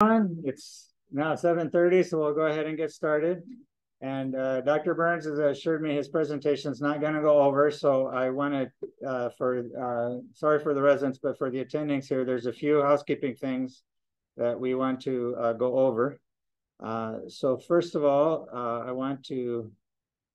on. It's now 7.30, so we'll go ahead and get started. And uh, Dr. Bernes has assured me his presentation is not going to go over, so I want to, uh, for uh, sorry for the residents, but for the attendings here, there's a few housekeeping things that we want to uh, go over. Uh, so first of all, uh, I want to,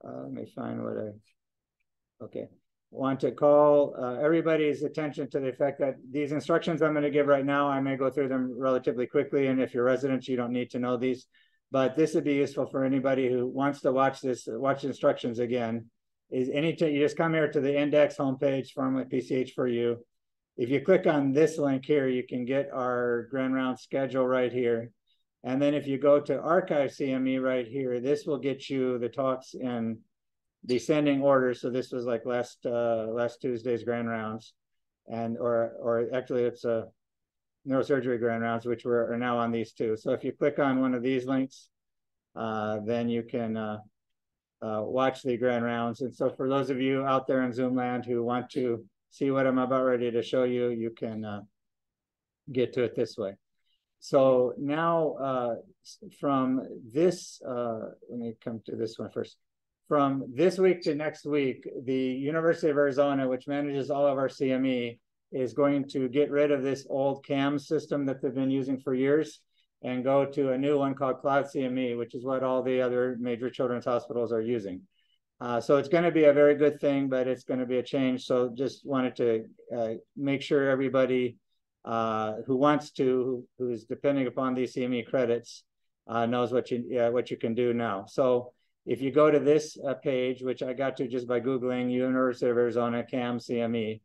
let me find what I, okay want to call uh, everybody's attention to the fact that these instructions I'm going to give right now, I may go through them relatively quickly. And if you're residents, you don't need to know these. But this would be useful for anybody who wants to watch this, watch instructions again. Is any you just come here to the index homepage, formerly PCH for you. If you click on this link here, you can get our Grand Round schedule right here. And then if you go to Archive CME right here, this will get you the talks in descending order. So this was like last uh, last Tuesday's grand rounds, and or or actually it's a neurosurgery grand rounds, which were are now on these two. So if you click on one of these links, uh, then you can uh, uh, watch the grand rounds. And so for those of you out there in Zoom land who want to see what I'm about ready to show you, you can uh, get to it this way. So now uh, from this, uh, let me come to this one first from this week to next week, the University of Arizona, which manages all of our CME, is going to get rid of this old CAM system that they've been using for years and go to a new one called Cloud CME, which is what all the other major children's hospitals are using. Uh, so it's going to be a very good thing, but it's going to be a change. So just wanted to uh, make sure everybody uh, who wants to, who, is depending upon these CME credits, uh, knows what you what you can do now. So if you go to this uh, page, which I got to just by Googling University of Arizona CAM CME,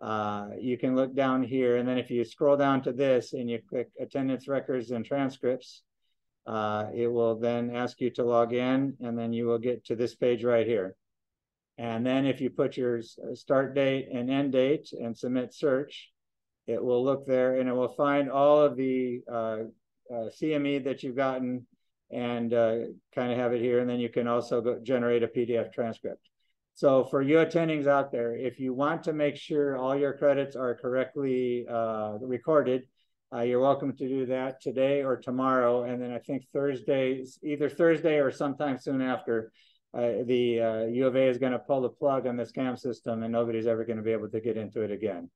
uh, you can look down here. And then if you scroll down to this and you click attendance records and transcripts, uh, it will then ask you to log in and then you will get to this page right here. And then if you put your uh, start date and end date and submit search, it will look there and it will find all of the uh, uh, CME that you've gotten and uh, kind of have it here. And then you can also go generate a PDF transcript. So for you attendings out there, if you want to make sure all your credits are correctly uh, recorded, uh, you're welcome to do that today or tomorrow. And then I think Thursday, either Thursday or sometime soon after, uh, the uh, U of A is going to pull the plug on this CAM system and nobody's ever going to be able to get into it again.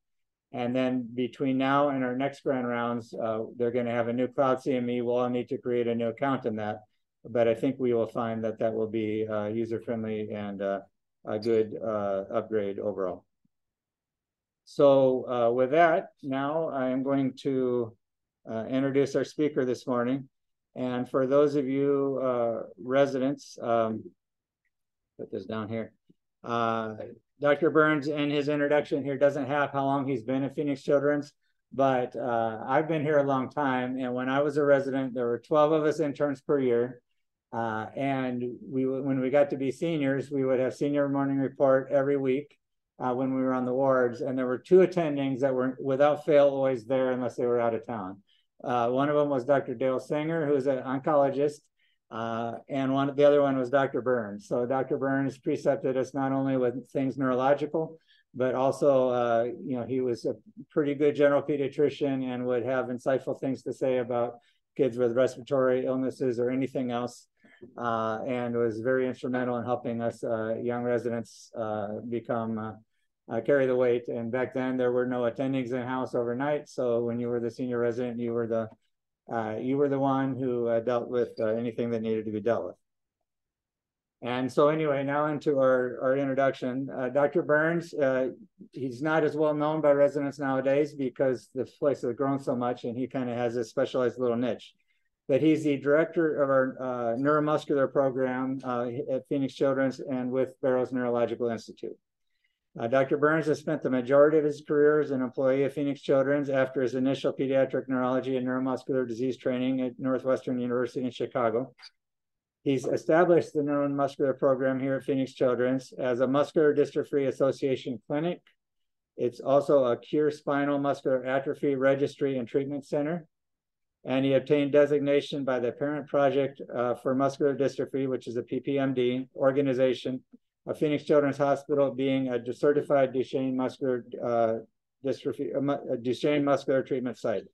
And then between now and our next grand rounds, uh, they're going to have a new cloud CME. We'll all need to create a new account in that. But I think we will find that that will be uh, user-friendly and uh, a good uh, upgrade overall. So uh, with that, now I am going to uh, introduce our speaker this morning. And for those of you residents, um, put this down here. Dr. Bernes in his introduction here doesn't have how long he's been at Phoenix Children's, but uh, I've been here a long time. And when I was a resident, there were 12 of us interns per year. Uh, and we, when we got to be seniors, we would have senior morning report every week uh, when we were on the wards. And there were two attendings that were without fail always there unless they were out of town. Uh, one of them was Dr. Dale Singer, who's an oncologist uh, and one, the other one was Dr. Bernes. So Dr. Bernes precepted us not only with things neurological, but also, uh, you know, he was a pretty good general pediatrician and would have insightful things to say about kids with respiratory illnesses or anything else. Uh, and was very instrumental in helping us uh, young residents uh, become carry the weight. And back then there were no attendings in house overnight. So when you were the senior resident, you were the uh, you were the one who uh, dealt with uh, anything that needed to be dealt with. And so anyway, now into our, our introduction. Uh, Dr. Bernes, uh, he's not as well known by residents nowadays because the place has grown so much and he kind of has a specialized little niche. But he's the director of our uh, neuromuscular program at Phoenix Children's and with Barrows Neurological Institute. Uh, Dr. Bernes has spent the majority of his career as an employee of Phoenix Children's after his initial pediatric neurology and neuromuscular disease training at Northwestern University in Chicago. He's established the neuromuscular program here at Phoenix Children's as a muscular dystrophy association clinic. It's also a cure spinal muscular atrophy registry and treatment center. And he obtained designation by the Parent Project uh, for Muscular Dystrophy, which is a PPMD organization of Phoenix Children's Hospital being a certified Duchenne muscular uh, dystrophy, uh, Duchenne muscular treatment site.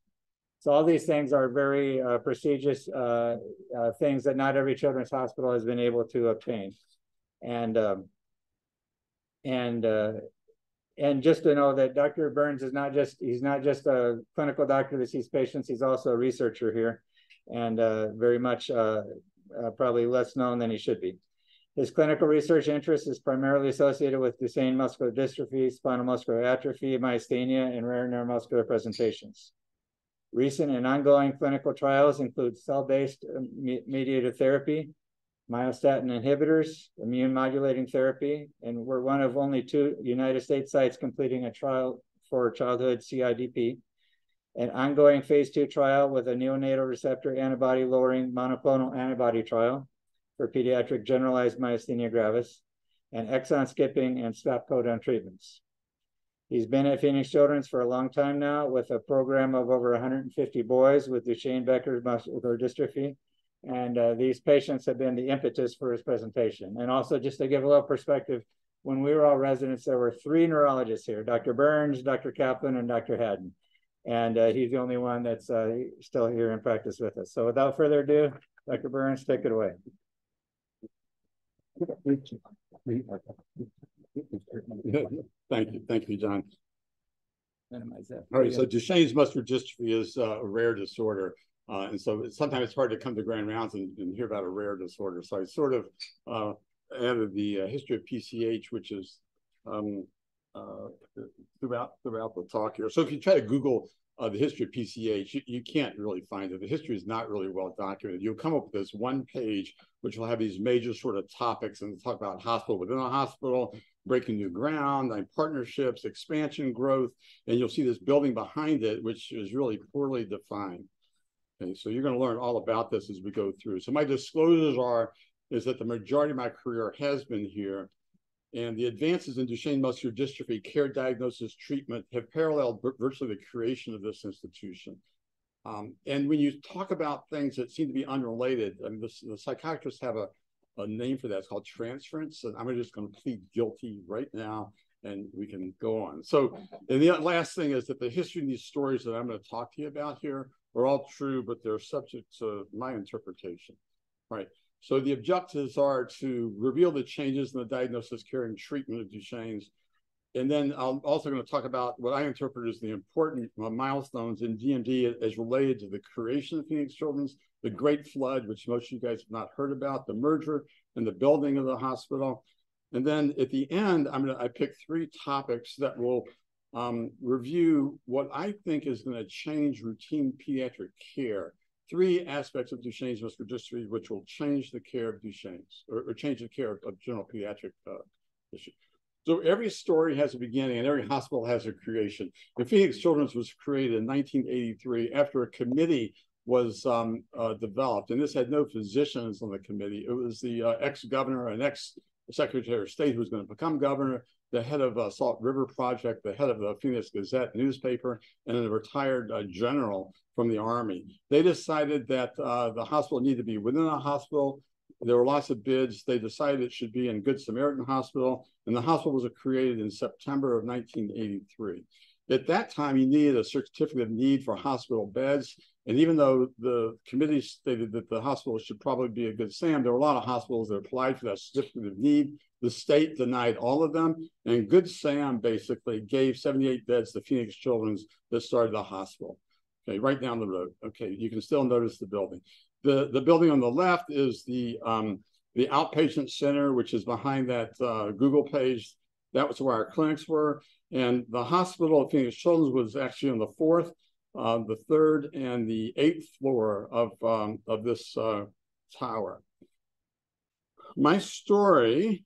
So all these things are very uh, prestigious uh, uh, things that not every children's hospital has been able to obtain. And um, and uh, and just to know that Dr. Bernes is not just he's not just a clinical doctor that sees patients, he's also a researcher here and uh, very much uh, uh, probably less known than he should be. His clinical research interest is primarily associated with Duchenne muscular dystrophy, spinal muscular atrophy, myasthenia, and rare neuromuscular presentations. Recent and ongoing clinical trials include cell-based mediated therapy, myostatin inhibitors, immune modulating therapy, and we're one of only two United States sites completing a trial for childhood CIDP, an ongoing phase two trial with a neonatal receptor antibody lowering monoclonal antibody trial for pediatric generalized myasthenia gravis, and exon skipping and stop codon treatments. He's been at Phoenix Children's for a long time now with a program of over 150 boys with Duchenne Becker muscular dystrophy and uh, these patients have been the impetus for his presentation. And also just to give a little perspective, when we were all residents, there were three neurologists here, Dr. Bernes, Dr. Kaplan, and Dr. Haddon. And uh, he's the only one that's uh, still here in practice with us. So without further ado, Dr. Bernes, take it away. Thank you. Thank you, John. Minimize that. All right. So Duchenne's muscular dystrophy is uh, a rare disorder. Uh, and so sometimes it's hard to come to grand rounds and, and, hear about a rare disorder. So I sort of uh, added the uh, history of PCH, which is um, uh, throughout throughout the talk here. So if you try to Google uh, the history of PCH, you, you, can't really find it. The history is not really well documented. You'll come up with this one page, which will have these major sort of topics and talk about hospital within a hospital, breaking new ground, and partnerships, expansion, growth, and you'll see this building behind it, which is really poorly defined. Okay, so you're going to learn all about this as we go through. So my disclosures are is that the majority of my career has been here, and the advances in Duchenne muscular dystrophy care, diagnosis, treatment have paralleled virtually the creation of this institution. Um, and when you talk about things that seem to be unrelated, I mean, the, the psychiatrists have a, a name for that. It's called transference, and I'm just going to plead guilty right now and we can go on. So, and the last thing is that the history and these stories that I'm going to talk to you about here are all true, but they're subject to my interpretation. Right. So the objectives are to reveal the changes in the diagnosis, care, and treatment of Duchenne's. And then I'm also going to talk about what I interpret as the important milestones in DMD as related to the creation of Phoenix Children's, the Great Flood, which most of you guys have not heard about, the merger and the building of the hospital. And then at the end, I'm going to I pick three topics that will um, review what I think is going to change routine pediatric care. Three aspects of Duchenne's muscular dystrophy, which will change the care of Duchenne's or, or change the care of, of general pediatric uh, issues. So every story has a beginning and every hospital has a creation. The Phoenix Children's was created in 1983 after a committee was um, uh, developed, and this had no physicians on the committee. It was the uh, ex-governor and ex-secretary of state who was going to become governor, the head of uh, Salt River Project, the head of the Phoenix Gazette newspaper, and a retired uh, general from the Army. They decided that uh, the hospital needed to be within a hospital. There were lots of bids. They decided it should be in Good Samaritan Hospital, and the hospital was created in September of 1983. At that time, you needed a certificate of need for hospital beds. And even though the committee stated that the hospital should probably be a good SAM, there were a lot of hospitals that applied for that certificate of need. The state denied all of them, and Good Sam basically gave 78 beds to Phoenix Children's that started the hospital. Okay, right down the road. Okay, you can still notice the building. The the building on the left is the um, the outpatient center, which is behind that uh, Google page. That was where our clinics were, and the hospital at Phoenix Children's was actually on the fourth, uh, the third, and the eighth floor of um, of this uh, tower. My story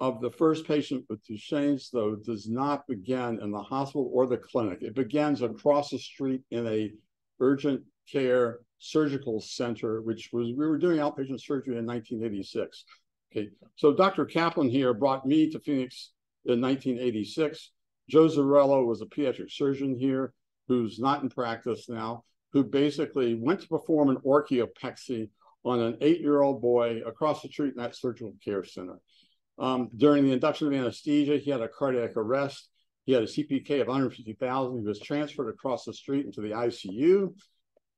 of the first patient with Duchenne's, though, does not begin in the hospital or the clinic. It begins across the street in a urgent care surgical center, which was, we were doing outpatient surgery in 1986. Okay, so Dr. Kaplan here brought me to Phoenix in 1986. Joe Zarello was a pediatric surgeon here who's not in practice now, who basically went to perform an orchiopexy on an eight-year-old boy across the street in that surgical care center. Um, during the induction of anesthesia, he had a cardiac arrest. He had a CPK of 150,000. He was transferred across the street into the ICU.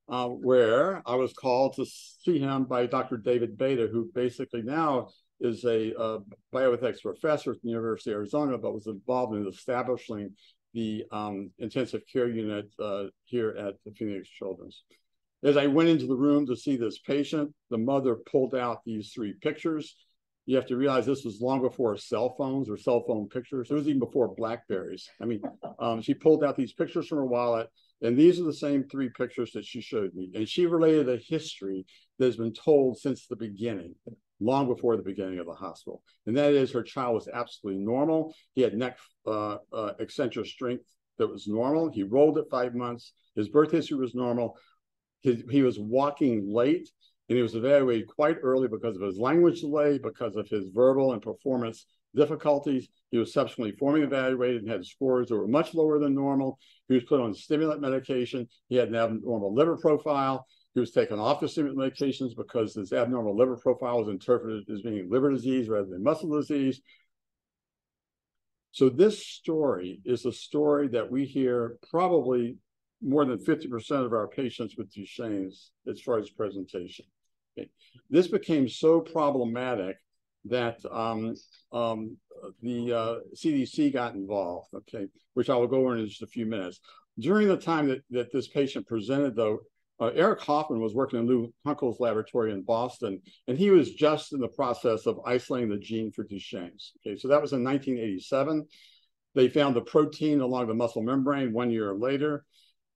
uh, where I was called to see him by Dr. David Beyda, who basically now is a uh, bioethics professor at the University of Arizona, but was involved in establishing the um, intensive care unit uh, here at the Phoenix Children's. As I went into the room to see this patient, the mother pulled out these three pictures. You have to realize this was long before cell phones or cell phone pictures. It was even before Blackberries. I mean, um, she pulled out these pictures from her wallet, and these are the same three pictures that she showed me. And she related a history that has been told since the beginning long before the beginning of the hospital. And that is her child was absolutely normal. He had neck uh, uh, eccentric strength that was normal. He rolled at five months. His birth history was normal. His, he was walking late and he was evaluated quite early because of his language delay, because of his verbal and performance difficulties. He was subsequently formally evaluated and had scores that were much lower than normal. He was put on stimulant medication. He had an abnormal liver profile. He was taken off the stimulant medications because his abnormal liver profile was interpreted as being liver disease rather than muscle disease. So this story is a story that we hear probably more than 50% of our patients with Duchenne's as far as presentation. Okay. This became so problematic that um, um, the uh, CDC got involved, okay, which I will go over in just a few minutes. During the time that, that this patient presented, though, uh, Eric Hoffman was working in Lou Kunkel's laboratory in Boston, and he was just in the process of isolating the gene for Duchenne's. Okay, so that was in 1987. They found the protein along the muscle membrane one year later.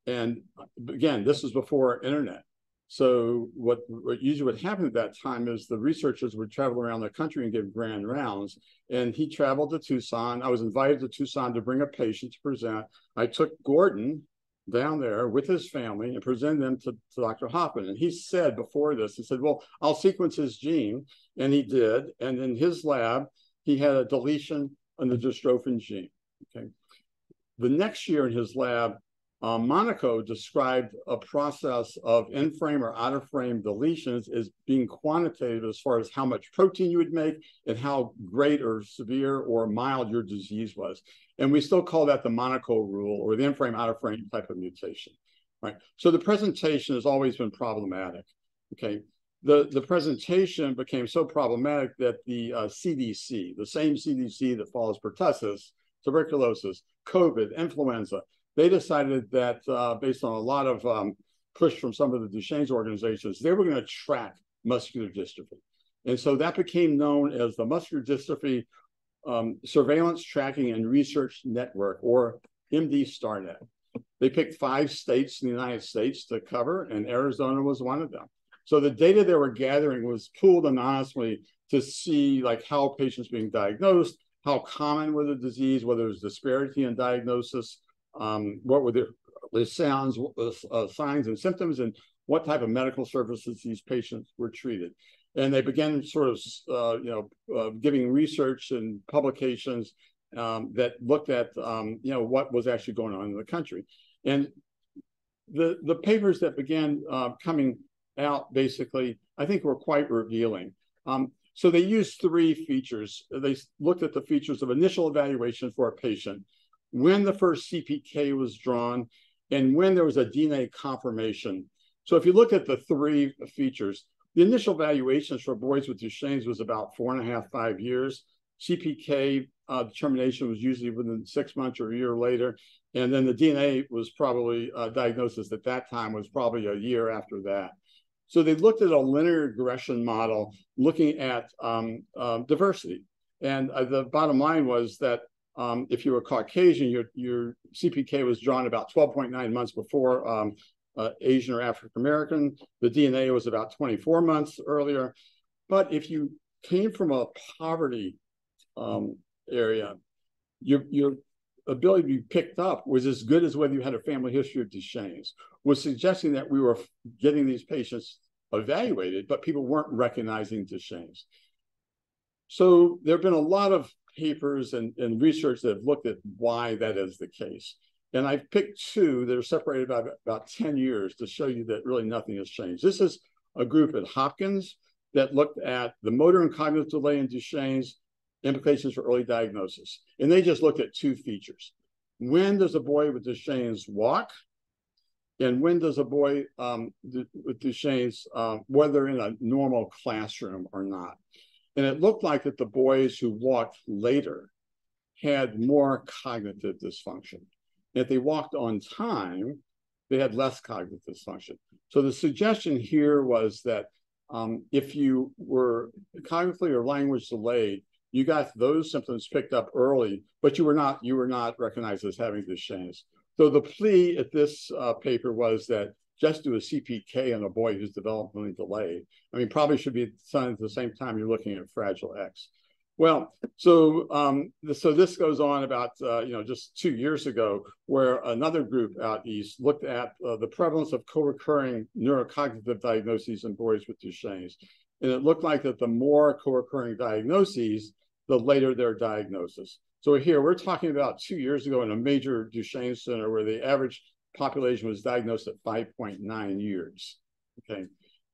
And again, this was before internet. So what, what usually would happen at that time is the researchers would travel around the country and give grand rounds. And he traveled to Tucson. I was invited to Tucson to bring a patient to present. I took Gordon, down there with his family and present them to, to Dr. Hoffman. And he said before this, he said, Well, I'll sequence his gene. And he did. And in his lab, he had a deletion in the dystrophin gene. Okay. The next year in his lab, uh, Monaco described a process of in frame or out of frame deletions as being quantitative as far as how much protein you would make and how great or severe or mild your disease was. And we still call that the Monaco rule or the in frame out of frame type of mutation. Right. So the presentation has always been problematic. Okay. The, the presentation became so problematic that the uh, CDC, the same CDC that follows pertussis, tuberculosis, COVID, influenza, they decided that uh, based on a lot of um, push from some of the Duchenne's organizations, they were going to track muscular dystrophy. And so that became known as the Muscular Dystrophy um, Surveillance Tracking and Research Network, or MD StarNet. They picked five states in the United States to cover, and Arizona was one of them. So the data they were gathering was pooled anonymously to see like how patients being diagnosed, how common was the disease, whether there's disparity in diagnosis, um, what were the, the sounds, uh, signs and symptoms, and what type of medical services these patients were treated. And they began sort of, uh, you know, uh, giving research and publications um, that looked at, um, you know, what was actually going on in the country. And the the papers that began uh, coming out, basically, I think were quite revealing. Um, so they used three features. They looked at the features of initial evaluation for a patient, when the first CPK was drawn, and when there was a DNA confirmation. So if you look at the three features, the initial valuations for boys with Duchenne's was about four and a half, five years. CPK uh, determination was usually within six months or a year later. And then the DNA was probably uh, diagnosis at that time was probably a year after that. So they looked at a linear regression model looking at um, um, diversity. And uh, the bottom line was that um, if you were Caucasian, your, your CPK was drawn about 12.9 months before um, uh, Asian or African American. The DNA was about 24 months earlier. But if you came from a poverty um, area, your, your ability to be picked up was as good as whether you had a family history of Duchenne's, was suggesting that we were getting these patients evaluated, but people weren't recognizing Duchenne's. So there have been a lot of papers and, and research that have looked at why that is the case. And I've picked two that are separated by about 10 years to show you that really nothing has changed. This is a group at Hopkins that looked at the motor and cognitive delay in Duchenne's implications for early diagnosis. And they just looked at two features. When does a boy with Duchenne's walk? and when does a boy um, with Duchenne's, uh, whether in a normal classroom or not? And it looked like that the boys who walked later had more cognitive dysfunction. If they walked on time, they had less cognitive dysfunction. So the suggestion here was that um, if you were cognitively or language delayed, you got those symptoms picked up early, but you were not you were not recognized as having this Duchenne's. So the plea at this uh, paper was that just do a CPK on a boy who's developmentally delayed. I mean, probably should be done at the same time you're looking at Fragile X. Well, so um, so this goes on about uh, you know just two years ago, where another group out east looked at uh, the prevalence of co-occurring neurocognitive diagnoses in boys with Duchenne's, and it looked like that the more co-occurring diagnoses, the later their diagnosis. So here we're talking about two years ago in a major Duchenne center where the average population was diagnosed at 5.9 years. Okay.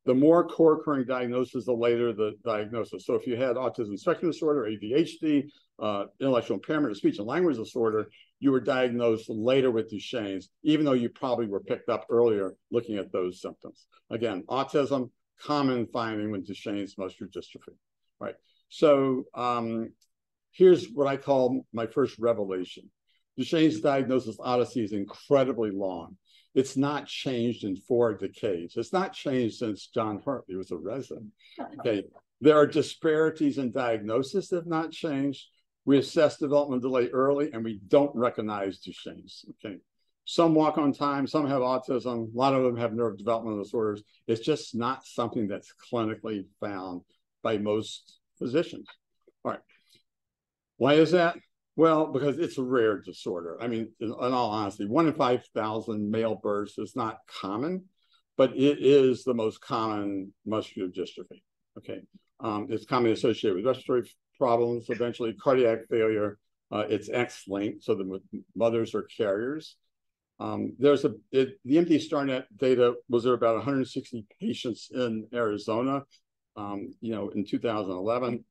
The more co-occurring diagnosis, the later the diagnosis. So if you had autism spectrum disorder, ADHD, uh, intellectual impairment, or speech and language disorder, you were diagnosed later with Duchenne's, even though you probably were picked up earlier looking at those symptoms. Again, autism, common finding with Duchenne's muscular dystrophy. Right. So um, here's what I call my first revelation. Duchenne's diagnosis odyssey is incredibly long. It's not changed in four decades. It's not changed since John Hartley was a resident. Okay. There are disparities in diagnosis that have not changed. We assess development delay early and we don't recognize Duchenne's. Okay. Some walk on time, some have autism, a lot of them have nerve neurodevelopmental disorders. It's just not something that's clinically found by most physicians. All right. Why is that? Well, because it's a rare disorder. I mean, in, in all honesty, one in 5,000 male births is not common, but it is the most common muscular dystrophy. Okay. Um, it's commonly associated with respiratory problems, eventually cardiac failure. Uh, it's X-linked, so the mothers are carriers. Um, there's a it, the MD StarNet data was there about 160 patients in Arizona, um, you know, in 2011.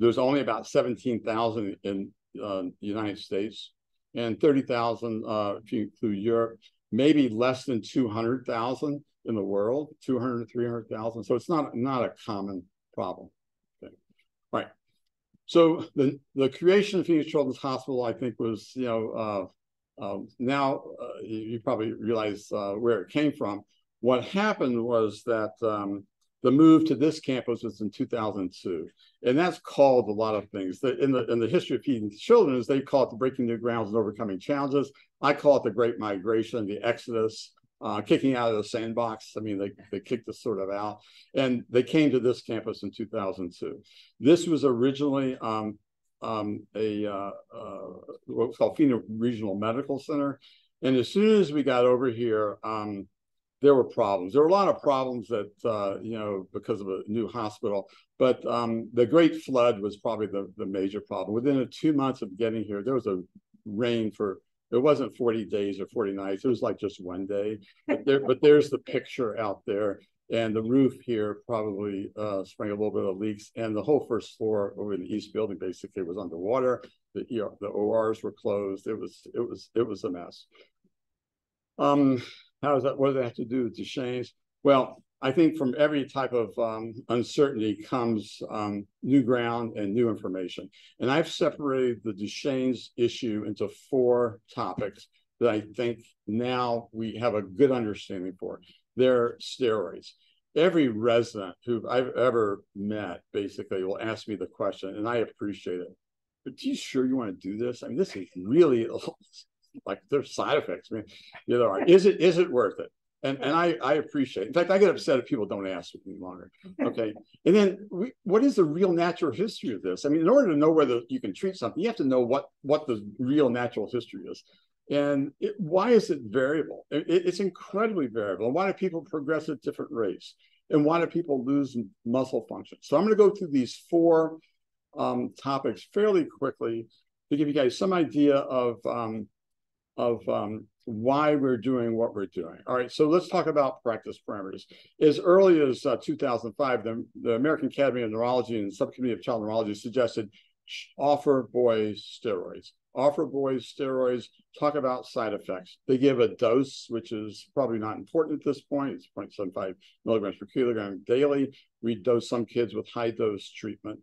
There's only about 17,000 in uh, United States and 30,000 uh, if you include Europe, maybe less than 200,000 in the world, 200 300,000. So it's not, not a common problem. Okay. All right. So the, the creation of Phoenix Children's Hospital, I think, was, you know, uh, uh, now uh, you probably realize uh, where it came from. What happened was that um, the move to this campus was in 2002, and that's called a lot of things. In the in the history of Phoenix Children, they call it the breaking new grounds and overcoming challenges. I call it the Great Migration, the Exodus, uh, kicking out of the sandbox. I mean, they they kicked us sort of out, and they came to this campus in 2002. This was originally um, um, a uh, uh, what was called Phoenix Regional Medical Center, and as soon as we got over here. Um, there were problems. There were a lot of problems that uh, you know because of a new hospital. But um, the Great Flood was probably the the major problem. Within a two months of getting here, there was a rain for it wasn't 40 days or 40 nights. It was like just one day. But there, but there's the picture out there. And the roof here probably uh, sprang a little bit of leaks, and the whole first floor over in the east building basically was underwater. The know, the ORs were closed. It was it was it was a mess. Um, how does that, what does that have to do with Duchenne's? Well, I think from every type of um, uncertainty comes um, new ground and new information. And I've separated the Duchenne's issue into four topics that I think now we have a good understanding for. They're steroids. Every resident who I've ever met basically will ask me the question, and I appreciate it. But are you sure you want to do this? I mean, this is really like there's side effects. I mean, you know, is it is it worth it? And and I I appreciate. It. In fact, I get upset if people don't ask me longer. Okay, and then we, what is the real natural history of this? I mean, in order to know whether you can treat something, you have to know what what the real natural history is. And it, why is it variable? It, it's incredibly variable. And why do people progress at different rates? And why do people lose muscle function? So I'm going to go through these four um, topics fairly quickly to give you guys some idea of um, of um, why we're doing what we're doing. All right, so let's talk about practice parameters. As early as uh, 2005, the, the American Academy of Neurology and Subcommittee of Child Neurology suggested offer boys steroids. Offer boys steroids, talk about side effects. They give a dose, which is probably not important at this point. It's 0.75 milligrams per kilogram daily. We dose some kids with high dose treatment.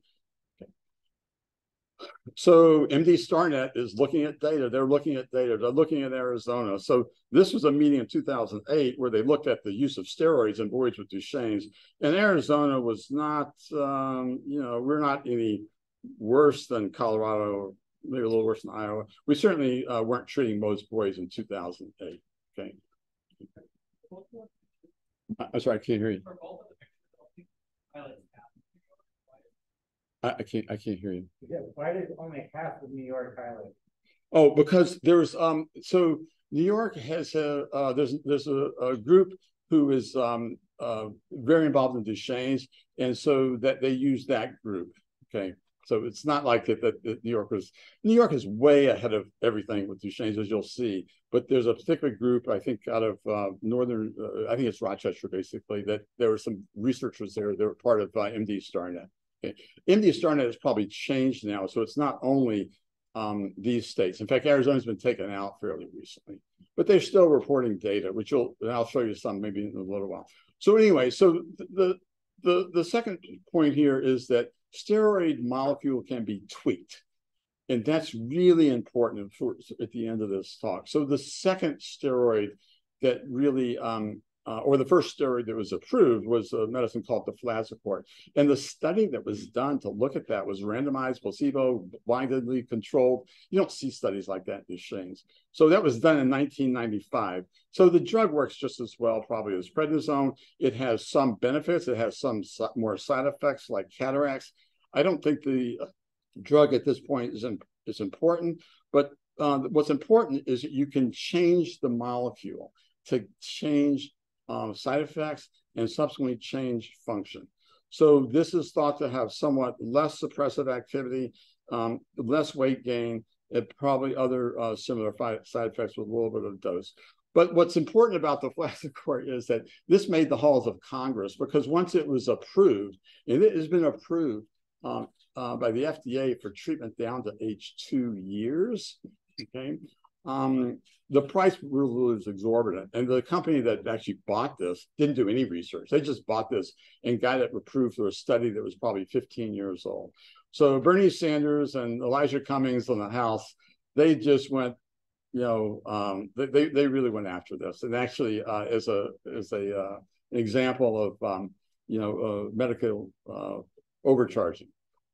So MD StarNet is looking at data. They're looking at data. They're looking at Arizona. So this was a meeting in 2008 where they looked at the use of steroids in boys with Duchenne's. And Arizona was not, um, you know, we're not any worse than Colorado, maybe a little worse than Iowa. We certainly uh, weren't treating most boys in 2008. Okay. I'm sorry, I can't hear you. I, I can't I can't hear you. Yeah, why did only half of New York highlight? Oh, because there's um so New York has a uh, there's there's a, a group who is um uh very involved in Duchenne's, and so that they use that group. Okay. So it's not like that, that, that New York was New York is way ahead of everything with Duchenne's, as you'll see. But there's a particular group, I think, out of uh, northern, uh, I think it's Rochester, basically, that there were some researchers there that were part of uh, MD StarNet. Okay. MD StarNet has probably changed now, so it's not only um, these states. In fact, Arizona's been taken out fairly recently, but they're still reporting data, which will I'll show you some maybe in a little while. So anyway, so the the the second point here is that steroid molecule can be tweaked. And that's really important for, at the end of this talk. So the second steroid that really um, uh, or the first steroid that was approved was a medicine called the deflazacort. And the study that was done to look at that was randomized, placebo, blindedly controlled. You don't see studies like that in Duchenne's. So that was done in 1995. So the drug works just as well, probably as prednisone. It has some benefits. It has some more side effects like cataracts. I don't think the drug at this point is, in, is important, but uh, what's important is that you can change the molecule to change um, side effects and subsequently change function. So this is thought to have somewhat less suppressive activity, um, less weight gain, and probably other uh, similar side effects with a little bit of dose. But what's important about the Deflazacort is that this made the halls of Congress because once it was approved, and it has been approved um, uh, by the FDA for treatment down to age two years, okay, um, the price really was exorbitant. And the company that actually bought this didn't do any research. They just bought this and got it approved for a study that was probably 15 years old. So Bernie Sanders and Elijah Cummings in the House, they just went, you know, um, they, they really went after this. And actually, uh, as a as a uh, an example of um, you know uh, medical uh, overcharging.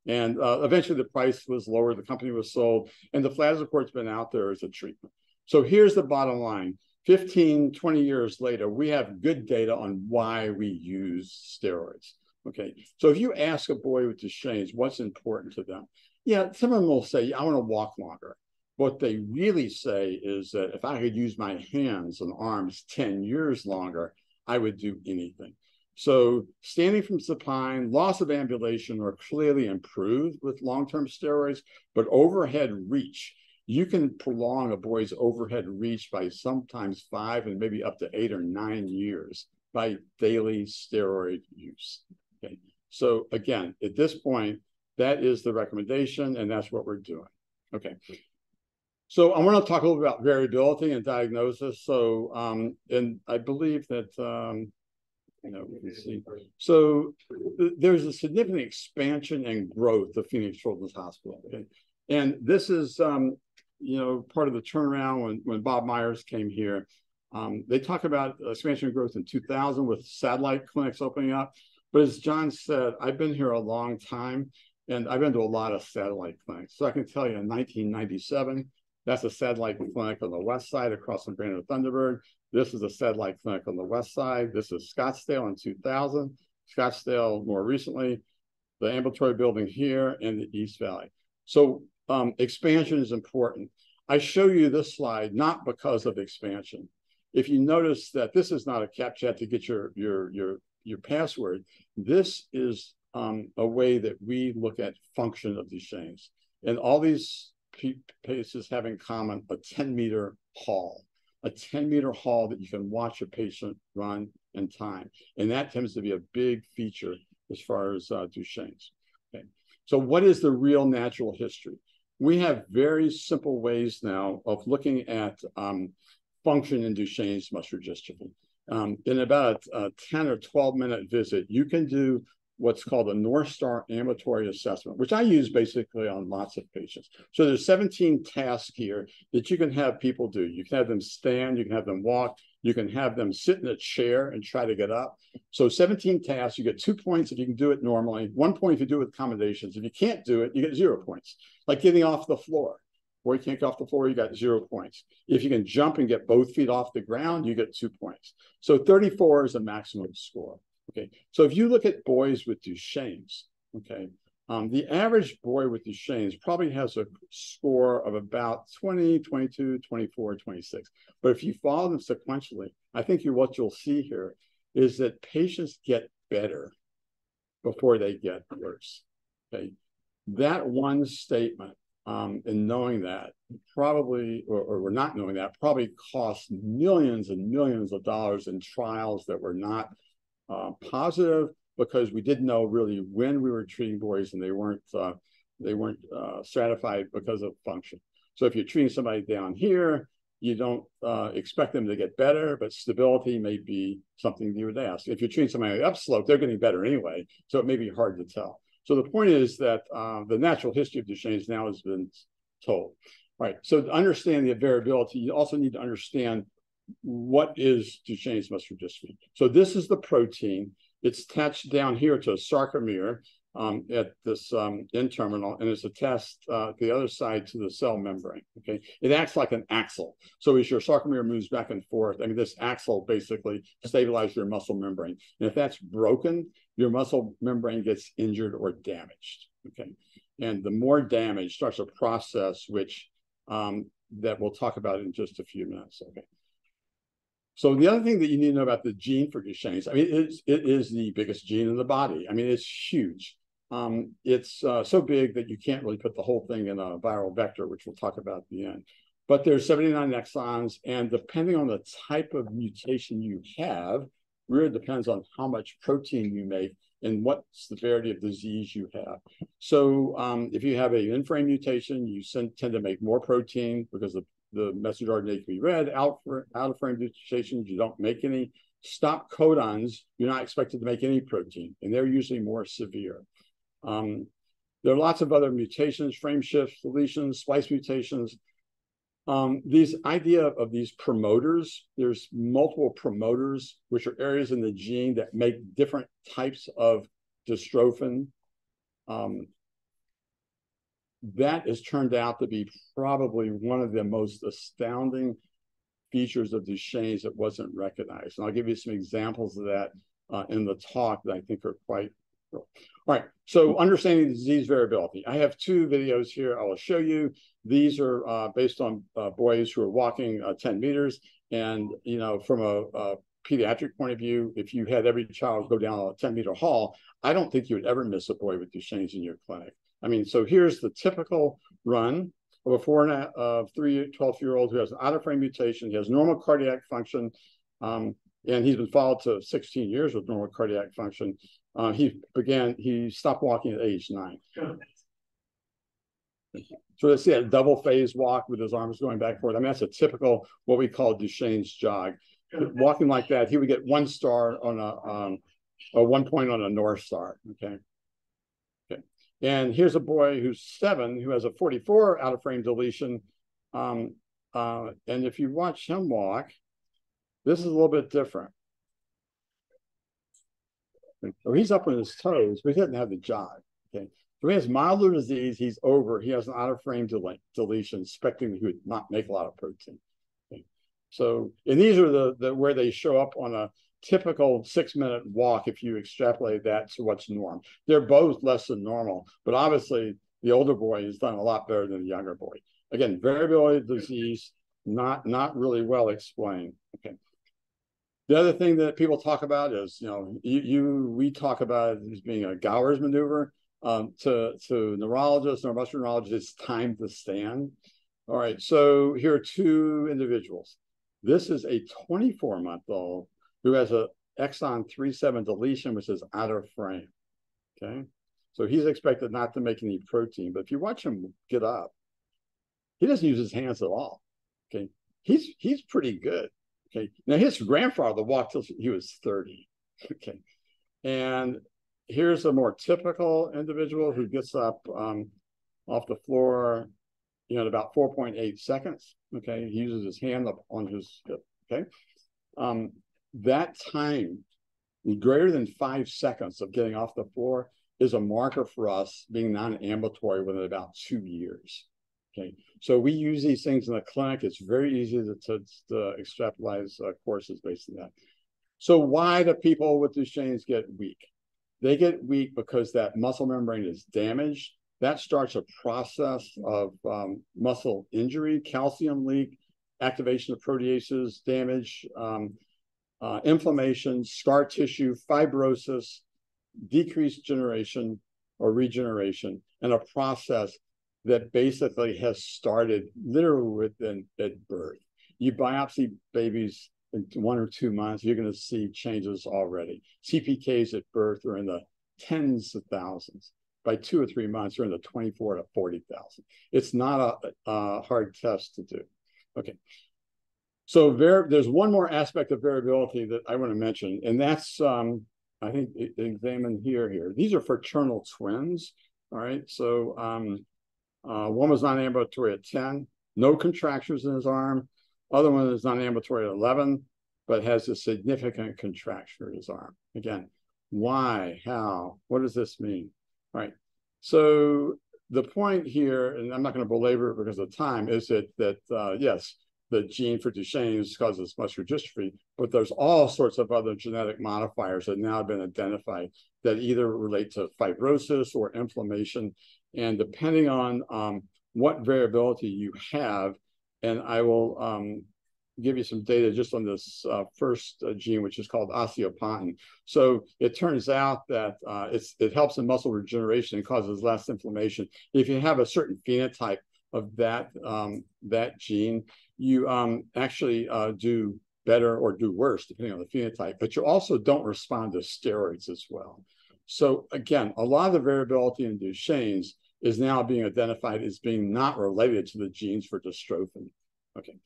And uh, eventually the price was lower, the company was sold, and the deflazacort's been out there as a treatment. So here's the bottom line 15, 20 years later, we have good data on why we use steroids. Okay, so if you ask a boy with Duchenne's what's important to them, yeah, some of them will say, I want to walk longer. What they really say is that if I could use my hands and arms 10 years longer, I would do anything. So standing from supine, loss of ambulation are clearly improved with long-term steroids, but overhead reach, you can prolong a boy's overhead reach by sometimes five and maybe up to eight or nine years by daily steroid use. Okay. So again, at this point, that is the recommendation, and that's what we're doing. Okay. So I want to talk a little bit about variability and diagnosis. So, um, and I believe that um, you know, we see. So th there's a significant expansion and growth of Phoenix Children's Hospital. Okay? And this is, um, you know, part of the turnaround when, when Bob Myers came here. Um, they talk about expansion and growth in 2000 with satellite clinics opening up. But as John said, I've been here a long time and I've been to a lot of satellite clinics. So I can tell you in 1997, that's a satellite clinic on the west side across from Banner Thunderbird. This is a satellite clinic on the west side. This is Scottsdale in 2000. Scottsdale more recently, the ambulatory building here in the East Valley. So um, expansion is important. I show you this slide not because of expansion. If you notice that this is not a CAPTCHA to get your your your your password, this is um, a way that we look at function of Duchenne's. And all these pieces have in common a 10 meter hall a 10 meter hall that you can watch a patient run in time. And that tends to be a big feature as far as uh, Duchenne's. Okay. So what is the real natural history? We have very simple ways now of looking at um, function in Duchenne's muscular dystrophy. Um, in about a, a 10 or 12 minute visit, you can do what's called a North Star ambulatory assessment, which I use basically on lots of patients. So there's 17 tasks here that you can have people do. You can have them stand, you can have them walk, you can have them sit in a chair and try to get up. So 17 tasks, you get two points if you can do it normally, one point if you do it with accommodations. If you can't do it, you get zero points, like getting off the floor. Or you can't get off the floor, you got zero points. If you can jump and get both feet off the ground, you get two points. So 34 is a maximum score. Okay, so if you look at boys with Duchenne's, okay, um, the average boy with Duchenne's probably has a score of about 20, 22, 24, 26. But if you follow them sequentially, I think you, what you'll see here is that patients get better before they get worse. Okay, that one statement um, and knowing that probably, or, or we're not knowing that, probably cost millions and millions of dollars in trials that were not uh, positive because we didn't know really when we were treating boys and they weren't uh, they weren't uh, stratified because of function. So if you're treating somebody down here, you don't uh, expect them to get better, but stability may be something you would ask. If you're treating somebody upslope, they're getting better anyway, so it may be hard to tell. So the point is that uh, the natural history of Duchenne's now has been told. Right. So to understand the variability, you also need to understand what is Duchenne's muscular dystrophy? So this is the protein. It's attached down here to a sarcomere um, at this um, N-terminal, and it's attached uh, the other side to the cell membrane. Okay, it acts like an axle. So as your sarcomere moves back and forth, I mean, this axle basically stabilizes your muscle membrane. And if that's broken, your muscle membrane gets injured or damaged. Okay, and the more damage starts a process which um, that we'll talk about in just a few minutes. Okay. So the other thing that you need to know about the gene for Duchenne's, I mean, it is, it is the biggest gene in the body. I mean, it's huge. Um, it's uh, so big that you can't really put the whole thing in a viral vector, which we'll talk about at the end. But there's 79 exons, and depending on the type of mutation you have, really depends on how much protein you make and what severity of disease you have. So um, if you have a in-frame mutation, you tend to make more protein because the the messenger RNA can be read. Out, for, out of frame mutations, you don't make any. Stop codons, you're not expected to make any protein, and they're usually more severe. Um, there are lots of other mutations, frame shifts, deletions, splice mutations. Um, these idea of these promoters, there's multiple promoters, which are areas in the gene that make different types of dystrophin. Um, that has turned out to be probably one of the most astounding features of Duchenne's that wasn't recognized. And I'll give you some examples of that uh, in the talk that I think are quite cool. All right, so understanding disease variability. I have two videos here I will show you. These are uh, based on uh, boys who are walking uh, 10 meters. And, you know, from a, a pediatric point of view, if you had every child go down a 10 meter hall, I don't think you would ever miss a boy with Duchenne's in your clinic. I mean, so here's the typical run of a four and a of three 12 year old who has an out of frame mutation. He has normal cardiac function. Um, and he's been followed to 16 years with normal cardiac function. Uh, he began, he stopped walking at age nine. So let's see a double phase walk with his arms going back and forth. I mean, that's a typical what we call Duchenne's jog. Walking like that, he would get one star on a um, or one point on a North Star. Okay. And here's a boy who's seven who has a 44 out of frame deletion. Um, uh, and if you watch him walk, this is a little bit different. So he's up on his toes, but he doesn't have the jog. Okay. So he has milder disease. He's over. He has an out of frame del deletion, expecting he would not make a lot of protein. Okay. So, and these are the, the where they show up on a typical six minute walk if you extrapolate that to what's norm. They're both less than normal, but obviously the older boy has done a lot better than the younger boy. Again, variability of disease, not not really well explained. Okay. The other thing that people talk about is, you know, you, you we talk about it as being a Gowers maneuver. Um, to to neurologists, neuromuscular neurologists, it's time to stand. All right, so here are two individuals. This is a 24 month old who has a exon 3-7 deletion, which is out of frame. Okay. So he's expected not to make any protein. But if you watch him get up, he doesn't use his hands at all. Okay. He's he's pretty good. Okay. Now his grandfather walked till he was 30. Okay. And here's a more typical individual who gets up um, off the floor, you know, in about 4.8 seconds. Okay. He uses his hand up on his hip. Okay. Um, that time, greater than five seconds of getting off the floor, is a marker for us being non-ambulatory within about two years. Okay, so we use these things in the clinic. It's very easy to, to, to extrapolate uh, courses based on that. So why do people with Duchenne's get weak? They get weak because that muscle membrane is damaged. That starts a process of um, muscle injury, calcium leak, activation of proteases, damage, um, uh, inflammation, scar tissue, fibrosis, decreased generation or regeneration, and a process that basically has started literally within at birth. You biopsy babies in one or two months, you're going to see changes already. CPKs at birth are in the tens of thousands. By two or three months, you're in the 24 to 40,000. It's not a, a, hard test to do. Okay. So there's one more aspect of variability that I want to mention, and that's, um, I think, examined here, here. These are fraternal twins. All right. So um, uh, one was non-ambulatory at 10, no contractures in his arm. Other one is non-ambulatory at 11, but has a significant contracture in his arm. Again, why, how, what does this mean? All right. So the point here, and I'm not going to belabor it because of time, is that that uh, yes, the gene for Duchenne's causes muscular dystrophy, but there's all sorts of other genetic modifiers that now have been identified that either relate to fibrosis or inflammation. And depending on um, what variability you have, and I will um, give you some data just on this uh, first uh, gene, which is called osteopontin. So it turns out that uh, it helps in muscle regeneration and causes less inflammation. If you have a certain phenotype of that um, that gene, you um, actually uh, do better or do worse depending on the phenotype. But you also don't respond to steroids as well. So again, a lot of the variability in Duchenne's is now being identified as being not related to the genes for dystrophin. Okay.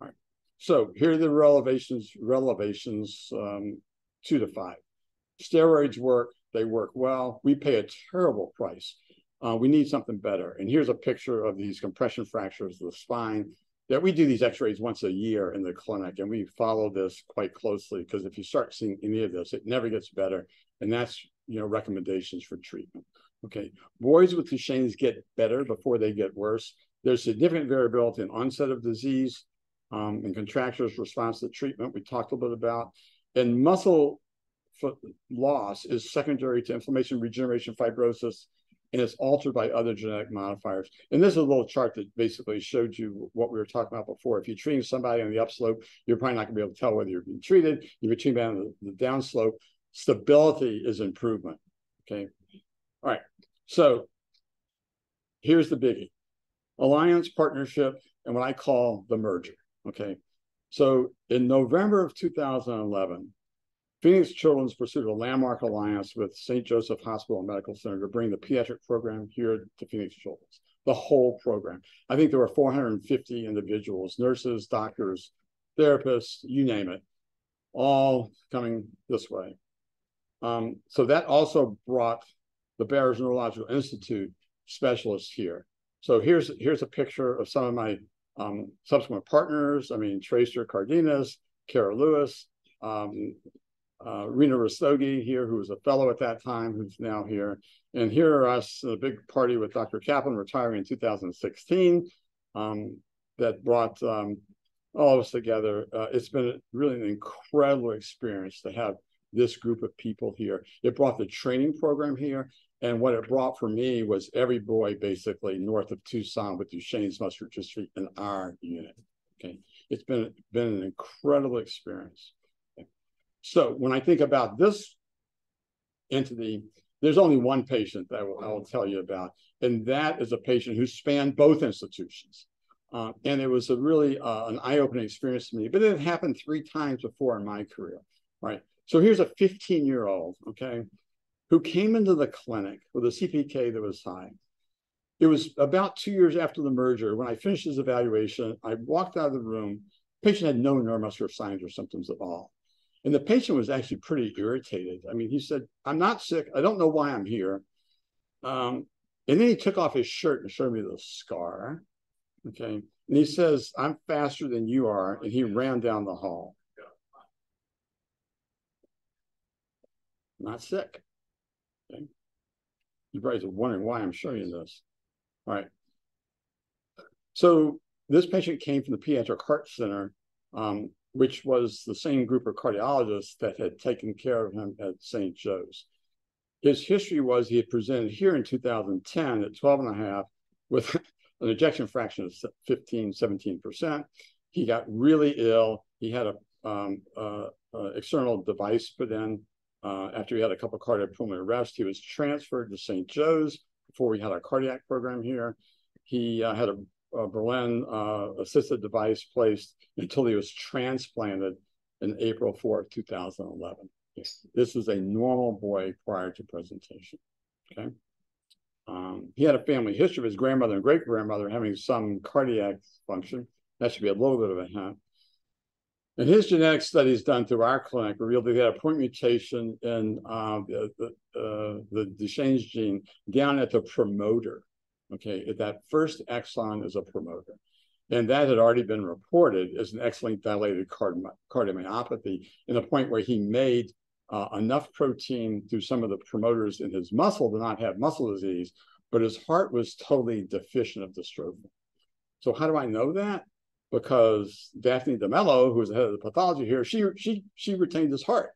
All right. So here are the relevations, relevations um, two to five. Steroids work, they work well. We pay a terrible price. Uh, we need something better. And here's a picture of these compression fractures of the spine that we do these x-rays once a year in the clinic and we follow this quite closely because if you start seeing any of this, it never gets better. And that's, you know, recommendations for treatment. Okay, boys with Duchenne's get better before they get worse. There's significant variability in onset of disease um, and contractures response to treatment we talked a little bit about. And muscle loss is secondary to inflammation, regeneration, fibrosis, and it's altered by other genetic modifiers. And this is a little chart that basically showed you what we were talking about before. If you're treating somebody on the upslope, you're probably not going to be able to tell whether you're being treated. If you're treating on the, the downslope, stability is improvement. Okay. All right. So here's the biggie alliance, partnership, and what I call the merger. Okay. So in November of 2011, Phoenix Children's pursued a landmark alliance with St. Joseph Hospital and Medical Center to bring the pediatric program here to Phoenix Children's, the whole program. I think there were 450 individuals, nurses, doctors, therapists, you name it, all coming this way. Um, so that also brought the Barrows Neurological Institute specialists here. So here's here's a picture of some of my um, subsequent partners. I mean, Tracer Cardenas, Kara Lewis, um, uh, Rena Rastogi here, who was a fellow at that time, who's now here. And here are us, a big party with Dr. Kaplan retiring in 2016 um, that brought um, all of us together. Uh, it's been really an incredible experience to have this group of people here. It brought the training program here. And what it brought for me was every boy basically north of Tucson with Duchenne's muscular dystrophy in our unit. Okay. It's been, been an incredible experience. So when I think about this entity, there's only one patient that I will, I will tell you about, and that is a patient who spanned both institutions. Uh, and it was a really uh, an eye-opening experience to me, but it happened three times before in my career, right? So here's a 15-year-old, okay? who came into the clinic with a CPK that was high. It was about two years after the merger. When I finished his evaluation, I walked out of the room. Patient had no neuromuscular signs or symptoms at all. And the patient was actually pretty irritated. I mean, he said, I'm not sick. I don't know why I'm here. Um, and then he took off his shirt and showed me the scar. Okay. And he says, I'm faster than you are. And he ran down the hall. Not sick. Okay. You probably wondering why I'm showing you this. All right. So this patient came from the Pediatric Heart Center, um, which was the same group of cardiologists that had taken care of him at St. Joe's. His history was he had presented here in 2010 at 12 and a half with an ejection fraction of 15, 17%. He got really ill. He had a um, uh, uh, external device put in uh, after he had a couple cardiac pulmonary arrests. He was transferred to St. Joe's before we had our cardiac program here. He uh, had a, a Berlin uh, assisted device placed until he was transplanted in April 4th, 2011. This was a normal boy prior to presentation. Okay. Um, he had a family history of his grandmother and great grandmother having some cardiac function. That should be a little bit of a hint. And his genetic studies done through our clinic revealed that he had a point mutation in uh, the, the, uh, the Duchenne's gene down at the promoter. Okay, that first exon is a promoter. And that had already been reported as an X-linked dilated card cardiomyopathy in a point where he made uh, enough protein through some of the promoters in his muscle to not have muscle disease, but his heart was totally deficient of dystrophin. So how do I know that? Because Daphne DeMello, who's the head of the pathology here, she she she retained his heart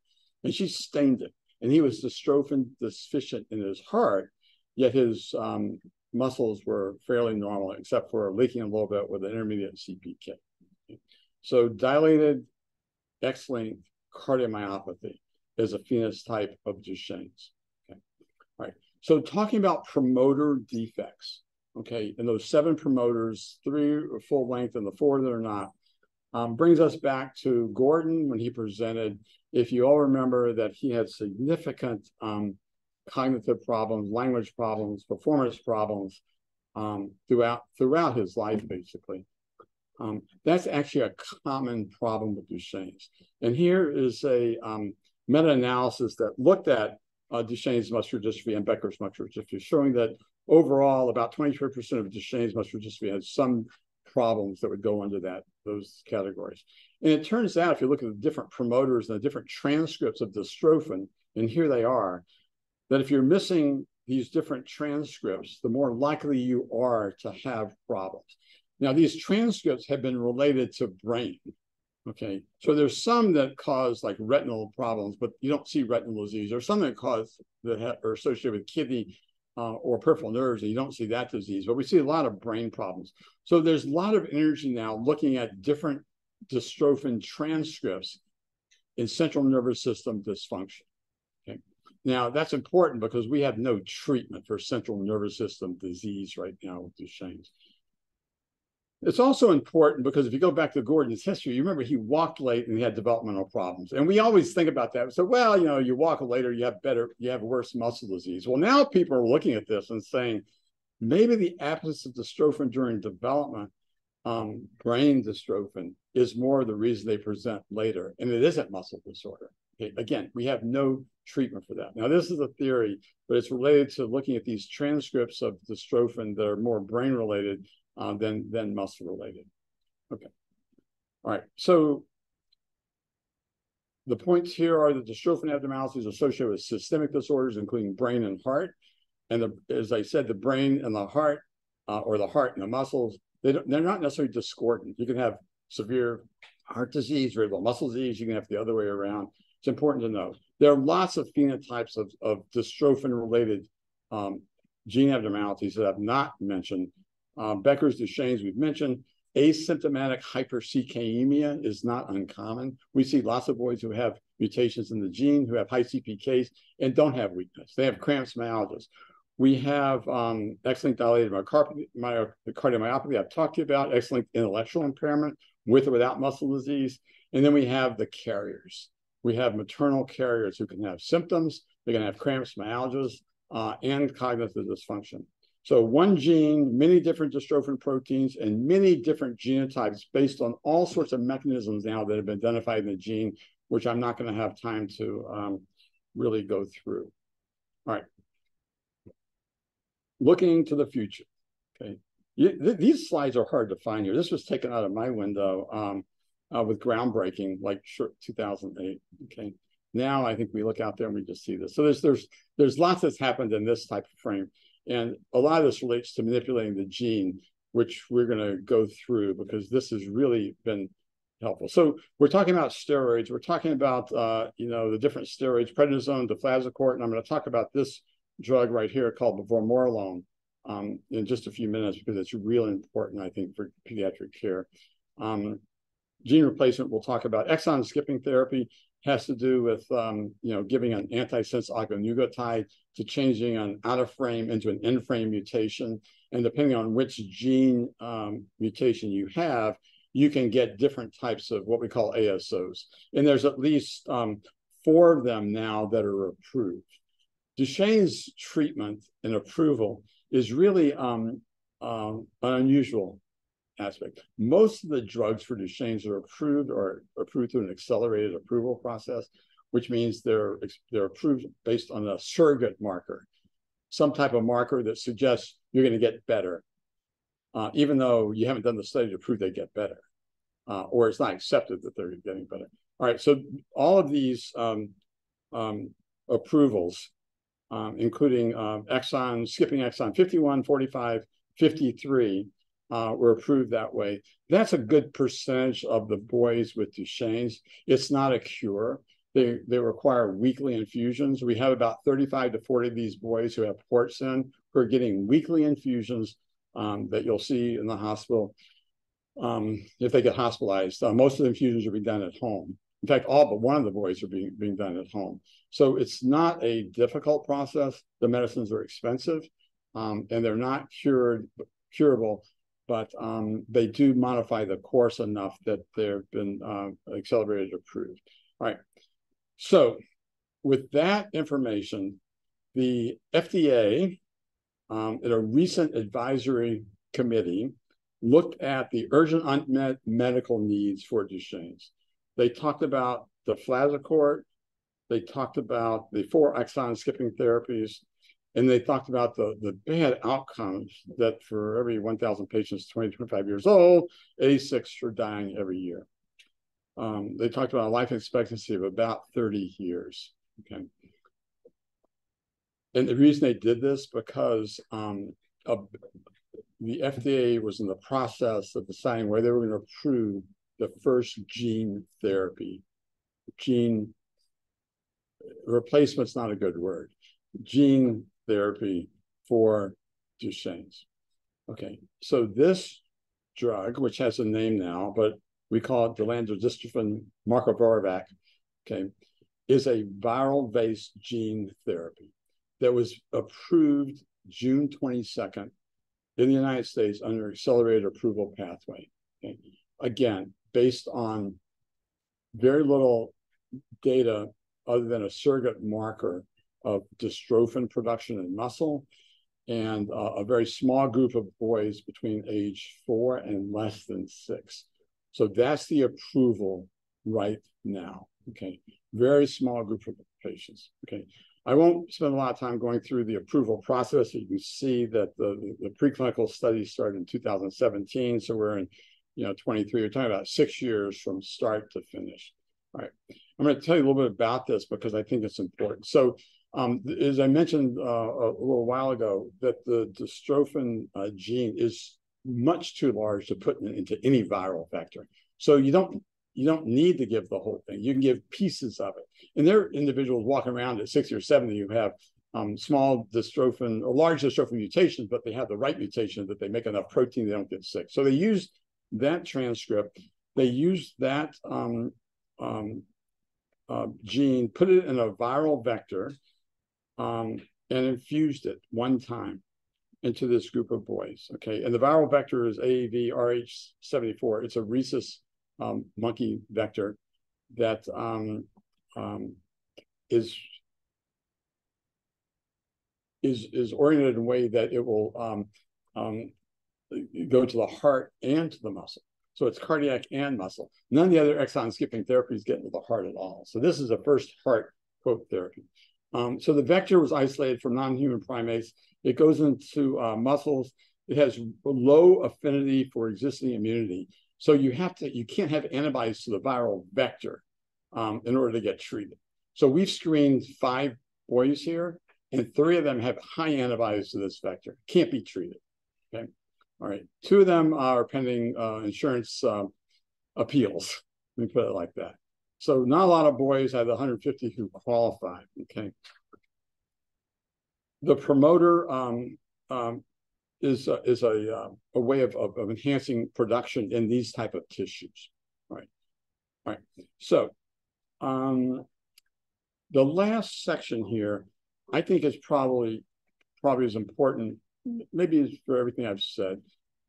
and she stained it. And he was dystrophin deficient in his heart, yet his um, muscles were fairly normal, except for leaking a little bit with an intermediate CPK. So dilated X-linked cardiomyopathy is a phenotype of Duchenne's. Okay. All right. So talking about promoter defects, okay, and those seven promoters, three are full length and the four that are not, um, brings us back to Gordon when he presented. If you all remember that he had significant um, cognitive problems, language problems, performance problems um, throughout throughout his life, basically. Um, that's actually a common problem with Duchenne's. And here is a um, meta-analysis that looked at uh, Duchenne's muscular dystrophy and Becker's muscular dystrophy, showing that overall about 23% of Duchenne's muscular dystrophy had some problems that would go under that those categories. And it turns out, if you look at the different promoters and the different transcripts of dystrophin, and here they are, that if you're missing these different transcripts, the more likely you are to have problems. Now, these transcripts have been related to brain. Okay, so there's some that cause like retinal problems, but you don't see retinal disease. There's some that cause that are associated with kidney uh, or peripheral nerves, and you don't see that disease. But we see a lot of brain problems. So there's a lot of energy now looking at different dystrophin transcripts in central nervous system dysfunction. Now that's important because we have no treatment for central nervous system disease right now with Duchenne's. It's also important because if you go back to Gordon's history, you remember he walked late and he had developmental problems. And we always think about that. We So, well, you know, you walk later, you have better, you have worse muscle disease. Well, now people are looking at this and saying maybe the absence of dystrophin during development, um, brain dystrophin, is more the reason they present later. And it isn't muscle disorder. Again, we have no treatment for that. Now, this is a theory, but it's related to looking at these transcripts of dystrophin that are more brain related uh, than, than muscle related. Okay. All right. So the points here are that dystrophin abnormalities associated with systemic disorders, including brain and heart. And the, as I said, the brain and the heart, uh, or the heart and the muscles, they they're not necessarily discordant. You can have severe heart disease, variable muscle disease. You can have the other way around. It's important to know. There are lots of phenotypes of, of dystrophin-related um, gene abnormalities that I've not mentioned um, Becker's Duchenne's, we've mentioned. Asymptomatic hyperCKemia is not uncommon. We see lots of boys who have mutations in the gene, who have high CPKs, and don't have weakness. They have cramps, myalgias. We have um, X-linked dilated cardiomyopathy I've talked to you about, X-linked intellectual impairment with or without muscle disease. And then we have the carriers. We have maternal carriers who can have symptoms, They're going to have cramps, myalgias, uh, and cognitive dysfunction. So one gene, many different dystrophin proteins, and many different genotypes based on all sorts of mechanisms now that have been identified in the gene, which I'm not going to have time to um, really go through. All right. Looking to the future. Okay. You, th these slides are hard to find here. This was taken out of my window um, uh, with groundbreaking, like 2008. Okay. Now I think we look out there and we just see this. So there's there's there's lots that's happened in this type of frame. And a lot of this relates to manipulating the gene, which we're going to go through because this has really been helpful. So we're talking about steroids. We're talking about, uh, you know, the different steroids, prednisone, deflazacort, and I'm going to talk about this drug right here called vamorolone um, in just a few minutes because it's really important, I think, for pediatric care. Um, gene replacement, we'll talk about exon skipping therapy has to do with um, you know giving an antisense oligonucleotide to changing an out of frame into an in frame mutation, and depending on which gene um, mutation you have, you can get different types of what we call ASOs. And there's at least um, four of them now that are approved. Duchenne's treatment and approval is really um, um, unusual aspect. Most of the drugs for Duchenne's are approved or approved through an accelerated approval process, which means they're they're approved based on a surrogate marker, some type of marker that suggests you're going to get better, uh, even though you haven't done the study to prove they get better, uh, or it's not accepted that they're getting better. All right, so all of these um, um, approvals, um, including um, exon, skipping exon 51, 45, 53, uh, were approved that way. That's a good percentage of the boys with Duchenne's. It's not a cure. They, they require weekly infusions. We have about 35 to 40 of these boys who have Portsin who are getting weekly infusions um, that you'll see in the hospital um, if they get hospitalized. Uh, most of the infusions are being done at home. In fact, all but one of the boys are being, being done at home. So it's not a difficult process. The medicines are expensive um, and they're not cured, curable, but um, they do modify the course enough that they've been uh, accelerated approved. All right. So with that information, the FDA um, at a recent advisory committee looked at the urgent unmet medical needs for Duchenne's. They talked about the deflazacort. They talked about the four exon skipping therapies, and they talked about the, the bad outcomes that for every 1,000 patients 20, 25 years old, 86 are dying every year. Um, they talked about a life expectancy of about 30 years. Okay. And the reason they did this because um, the FDA was in the process of deciding where they were going to approve the first gene therapy. Gene replacement's not a good word. Gene therapy for Duchenne's. Okay, so this drug, which has a name now, but we call it delandistrogene maricavir, okay, is a viral-based gene therapy that was approved June 22nd in the United States under accelerated approval pathway. Okay? Again, based on very little data other than a surrogate marker of dystrophin production in muscle and uh, a very small group of boys between age four and less than six. So that's the approval right now. Okay. Very small group of patients. Okay. I won't spend a lot of time going through the approval process. You can see that the, the, preclinical study started in 2017. So we're in, you know, 23. We're talking about six years from start to finish. All right. I'm going to tell you a little bit about this because I think it's important. So um, as I mentioned uh, a little while ago, that the dystrophin uh, gene is much too large to put into any viral vector. So you don't you don't need to give the whole thing. You can give pieces of it. And there are individuals walking around at 60 or 70 who have um, small dystrophin or large dystrophin mutations, but they have the right mutation that they make enough protein, they don't get sick. So they use that transcript. They use that um, um, uh, gene, put it in a viral vector, um, and infused it one time into this group of boys. Okay, and the viral vector is AAV RH74. It's a rhesus um, monkey vector that um, um, is is is oriented in a way that it will um, um, go to the heart and to the muscle. So it's cardiac and muscle. None of the other exon skipping therapies get into the heart at all. So this is a first heart quote therapy. Um, so the vector was isolated from non-human primates. It goes into uh, muscles. It has low affinity for existing immunity. So you have to, you can't have antibodies to the viral vector um, in order to get treated. So we've screened five boys here, and three of them have high antibodies to this vector. Can't be treated. Okay. All right. Two of them are pending uh, insurance uh, appeals. Let me put it like that. So not a lot of boys out of 150 who qualified. Okay. The promoter um, um, is is a, uh, a way of, of, of, enhancing production in these type of tissues. Right. Right. So um, the last section here, I think is probably probably as important, maybe for everything I've said,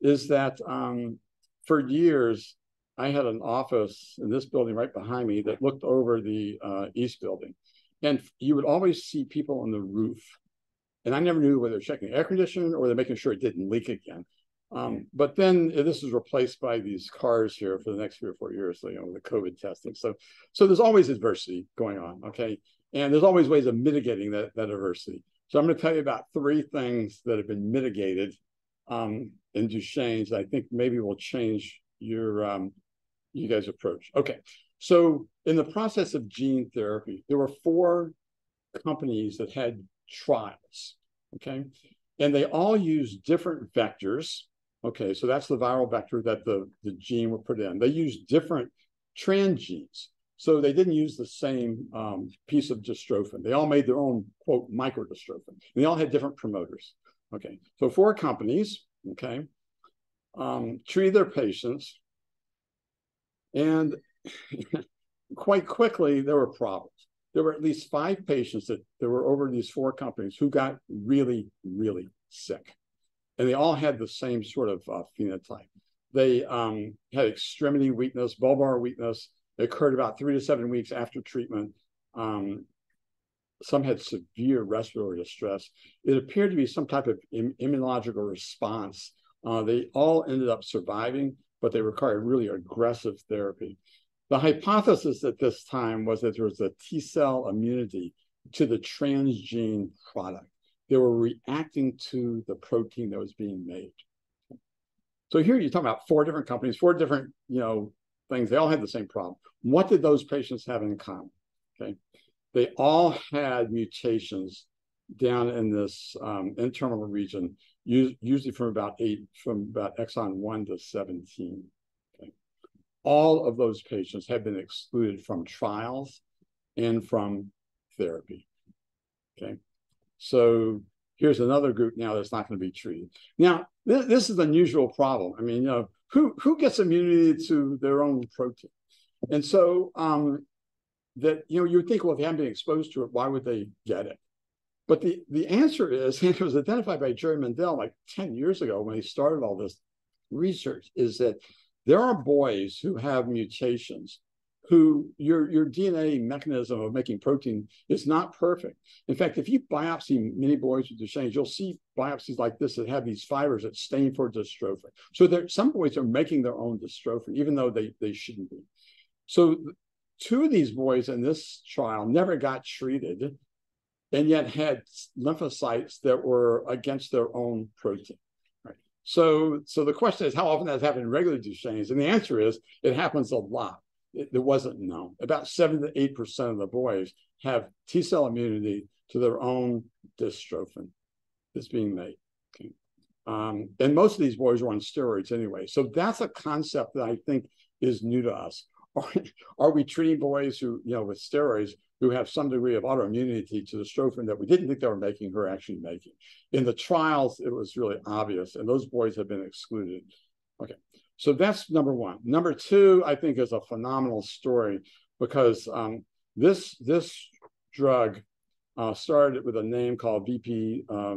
is that um, for years I had an office in this building right behind me that looked over the uh, east building. And you would always see people on the roof. And I never knew whether they're checking the air conditioning or they're making sure it didn't leak again. Um, but then this was replaced by these cars here for the next three or four years, you know, the COVID testing. So, so there's always adversity going on, okay? And there's always ways of mitigating that, that adversity. So I'm going to tell you about three things that have been mitigated um, in Duchenne's. I think maybe will change your um, you guys approach. Okay, so in the process of gene therapy, there were four companies that had trials. Okay, and they all used different vectors. Okay, so that's the viral vector that the, the gene would put in. They used different transgenes. So they didn't use the same um, piece of dystrophin. They all made their own, quote, microdystrophin. And they all had different promoters. Okay, so four companies, okay, um, treated their patients and quite quickly, there were problems. There were at least five patients that there were over these four companies who got really, really sick. And they all had the same sort of uh, phenotype. They um, had extremity weakness, bulbar weakness. It occurred about three to seven weeks after treatment. Um, some had severe respiratory distress. It appeared to be some type of Im immunological response. Uh, they all ended up surviving, but they required really aggressive therapy. The hypothesis at this time was that there was a T cell immunity to the transgene product. They were reacting to the protein that was being made. So here you're talking about four different companies, four different, you know, things. They all had the same problem. What did those patients have in common? Okay. They all had mutations down in this um, internal region, usually from about eight, from about exon one to 17. Okay. All of those patients have been excluded from trials and from therapy. Okay. So here's another group now that's not going to be treated. Now, this, this is an unusual problem. I mean, you know, who, who gets immunity to their own protein? And so um, that, you know, you would think, well, if they haven't been exposed to it, why would they get it? But the, the answer is, it was identified by Jerry Mendell like 10 years ago when he started all this research, is that there are boys who have mutations who your, your DNA mechanism of making protein is not perfect. In fact, if you biopsy many boys with Duchenne's, you'll see biopsies like this that have these fibers that stain for dystrophin. So there, some boys are making their own dystrophin, even though they, they shouldn't be. So two of these boys in this trial never got treated and yet had lymphocytes that were against their own protein. Right. So, so the question is, how often does that happen in regular Duchenne's? And the answer is, it happens a lot. It, it wasn't known. About seven to eight percent of the boys have T cell immunity to their own dystrophin that's being made. Okay. Um, and most of these boys are on steroids anyway. So that's a concept that I think is new to us. Are, are we treating boys who, you know, with steroids who have some degree of autoimmunity to the dystrophin that we didn't think they were making, who are actually making. In the trials, it was really obvious, and those boys have been excluded. Okay, so that's number one. Number two, I think, is a phenomenal story because um, this this drug uh, started with a name called VP uh,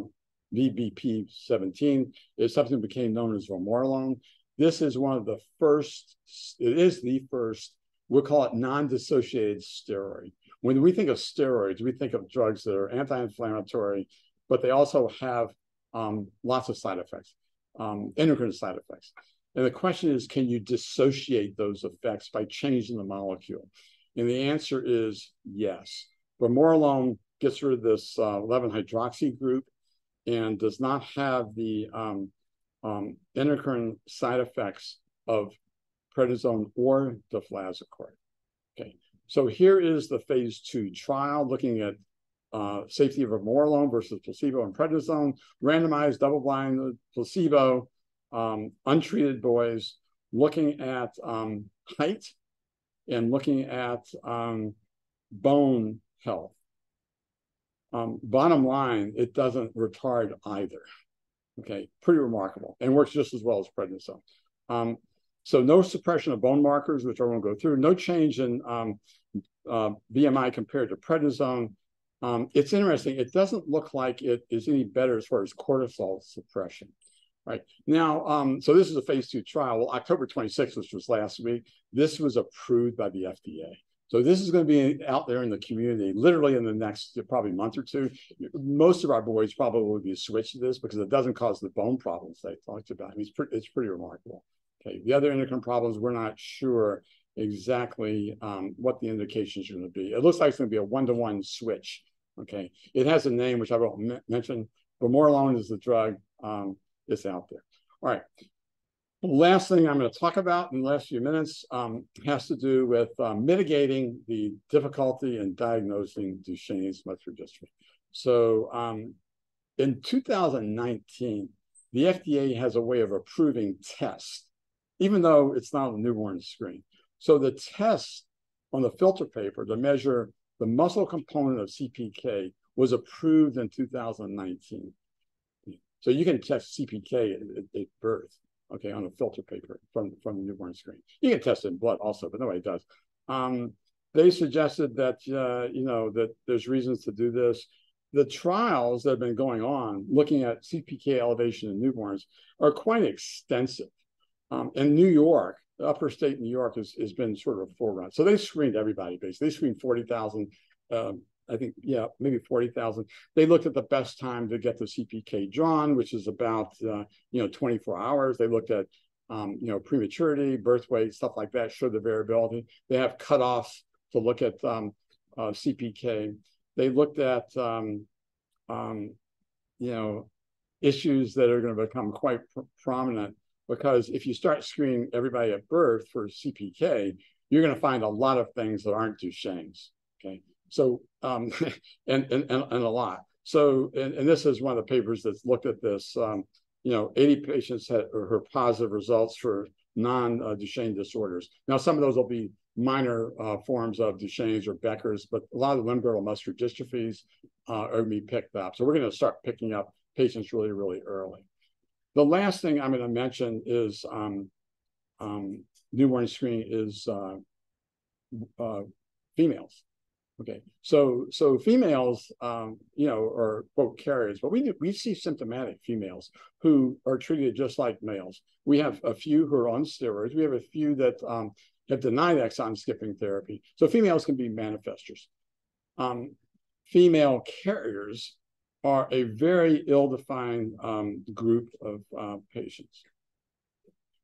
VBP 17. It subsequently became known as vamorolone. This is one of the first. It is the first. We'll call it non-dissociated steroid when we think of steroids, we think of drugs that are anti-inflammatory, but they also have um, lots of side effects, um, endocrine side effects. And the question is, can you dissociate those effects by changing the molecule? And the answer is yes. Vamorolone gets rid of this uh, 11 hydroxy group and does not have the um, um, endocrine side effects of prednisone or deflazacort. So here is the phase two trial looking at uh, safety of vamorolone versus placebo and prednisone, randomized double-blind placebo, um, untreated boys, looking at um, height and looking at um, bone health. Um, bottom line, it doesn't retard either. Okay, pretty remarkable and works just as well as prednisone. So no suppression of bone markers, which I won't go through. No change in um, uh, BMI compared to prednisone. Um, it's interesting. It doesn't look like it is any better as far as cortisol suppression. Right now, um, so this is a phase two trial. Well, October 26th, which was last week, this was approved by the FDA. So this is going to be out there in the community literally in the next probably month or two. Most of our boys probably will be switched to this because it doesn't cause the bone problems they talked about. I mean, it's, pretty, it's pretty remarkable. The other endocrine problems, we're not sure exactly um, what the indications are going to be. It looks like it's going to be a one-to-one switch. Okay, it has a name which I won't mention. but Vamorolone is the drug. Um, out there. All right. The last thing I'm going to talk about in the last few minutes um, has to do with um, mitigating the difficulty in diagnosing Duchenne's muscular dystrophy. So um, in 2019, the FDA has a way of approving tests, even though it's not a newborn screen. So the test on the filter paper to measure the muscle component of CPK was approved in 2019. So you can test CPK at, at birth okay, on a filter paper from, from the newborn screen. You can test it in blood also, but nobody does. Um, they suggested that, uh, you know, that there's reasons to do this. The trials that have been going on looking at CPK elevation in newborns are quite extensive. Um, in New York, the upper state New York has, has been sort of a forerunner. So they screened everybody basically. They screened 40,000 um, I think, yeah, maybe 40,000. They looked at the best time to get the CPK drawn, which is about, uh, you know, 24 hours. They looked at, um, you know, prematurity, birth weight, stuff like that, showed the variability. They have cutoffs to look at um, uh, CPK. They looked at, um, um, you know, issues that are going to become quite pr prominent because if you start screening everybody at birth for CPK, you're going to find a lot of things that aren't Duchenne's. Okay. So, um, and, and, and, a lot. So, and, and this is one of the papers that's looked at this. Um, you know, 80 patients had or her positive results for non-Duchenne disorders. Now, some of those will be minor uh, forms of Duchenne's or Becker's, but a lot of the limb-girdle muscular dystrophies uh, are going to be picked up. So we're going to start picking up patients really, really early. The last thing I'm going to mention is um, um, newborn screening is uh, uh females. Okay, so so females, um, you know, are quote carriers, but we we see symptomatic females who are treated just like males. We have a few who are on steroids. We have a few that um, have denied exon skipping therapy. So females can be manifestors. Um, female carriers are a very ill-defined um, group of uh, patients,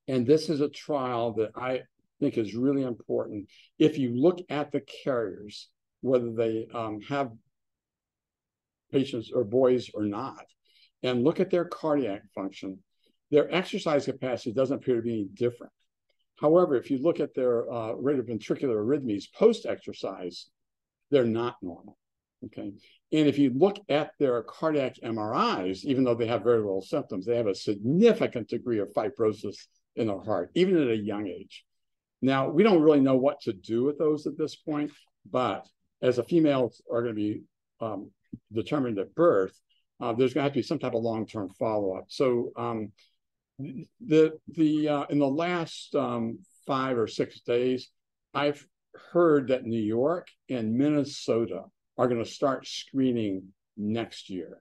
and this is a trial that I think is really important. If you look at the carriers whether they um, have patients or boys or not, and look at their cardiac function, their exercise capacity doesn't appear to be any different. However, if you look at their uh, rate of ventricular arrhythmias post-exercise, they're not normal. Okay. And if you look at their cardiac MRIs, even though they have very little symptoms, they have a significant degree of fibrosis in their heart, even at a young age. Now, we don't really know what to do with those at this point, but as the females are going to be um, determined at birth, uh, there's going to have to be some type of long-term follow-up. So um, the the uh, in the last um, five or six days, I've heard that New York and Minnesota are going to start screening next year.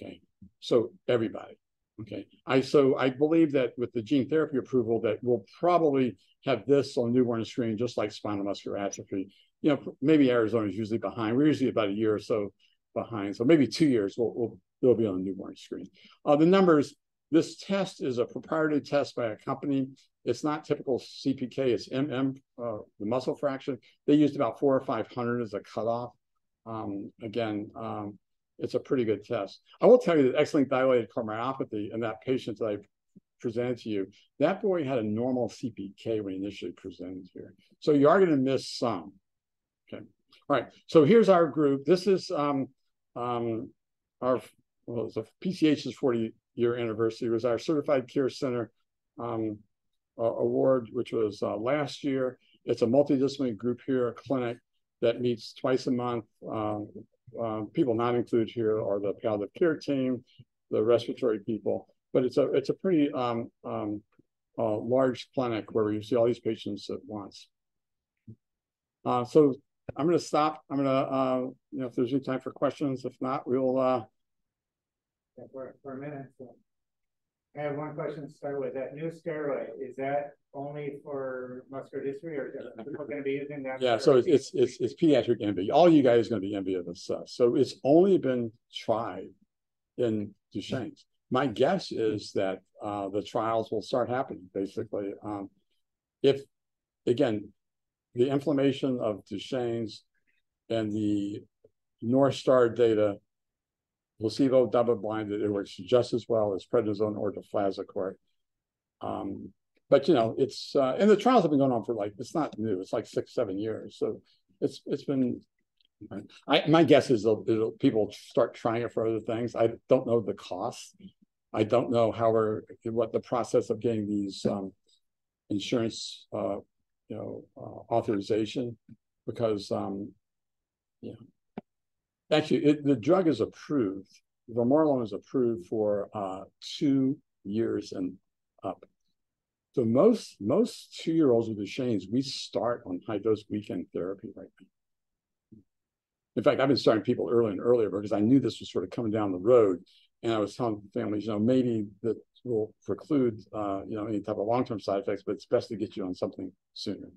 Okay, so everybody. Okay, I so I believe that with the gene therapy approval, that we'll probably have this on newborn screening, just like spinal muscular atrophy you know, maybe Arizona is usually behind. We're usually about a year or so behind. So maybe two years we'll, we'll they'll be on newborn screen. Uh, the numbers, this test is a proprietary test by a company. It's not typical CPK, it's MM, uh, the muscle fraction. They used about four or 500 as a cutoff. Um, again, um, it's a pretty good test. I will tell you that X-linked dilated cardiomyopathy in that patient that I presented to you, that boy had a normal CPK when he initially presented here. So you are going to miss some. Okay. All right. So here's our group. This is um, um, our well, it's a PCH's 40 year anniversary. It was our Certified Care Center um, uh, award, which was uh, last year. It's a multidisciplinary group here, a clinic that meets twice a month. Um, people not included here are the palliative care team, the respiratory people, but it's a it's a pretty um, um, uh, large clinic where you see all these patients at once. Uh, so I'm going to stop. I'm going to, uh, you know, if there's any time for questions, if not, we'll. Uh... For, for a minute. So I have one question to start with. That new steroid, is that only for muscular dystrophy or are people going to be using that? Yeah, so it's, it's, it's, it's pediatric envy. All you guys are going to be envy of this stuff. So it's only been tried in Duchenne's. My guess is that uh, the trials will start happening basically. Um, if, again, the inflammation of Duchenne's and the North Star data, placebo double blinded, it works just as well as prednisone or deflazacort. Um, but you know, it's uh, and the trials have been going on for like it's not new. It's like six, seven years. So it's it's been. I my guess is it'll, it'll, people start trying it for other things. I don't know the cost. I don't know how we're what the process of getting these um, insurance uh, you know, uh, authorization because, um, actually, it, the drug is approved. Vamorolone is approved for uh, two years and up. So most most two year olds with Duchenne's, we start on high dose weekend therapy right now. In fact, I've been starting people earlier and earlier because I knew this was sort of coming down the road, and I was telling families, you know, maybe the will preclude uh, you know any type of long-term side effects, but it's best to get you on something sooner.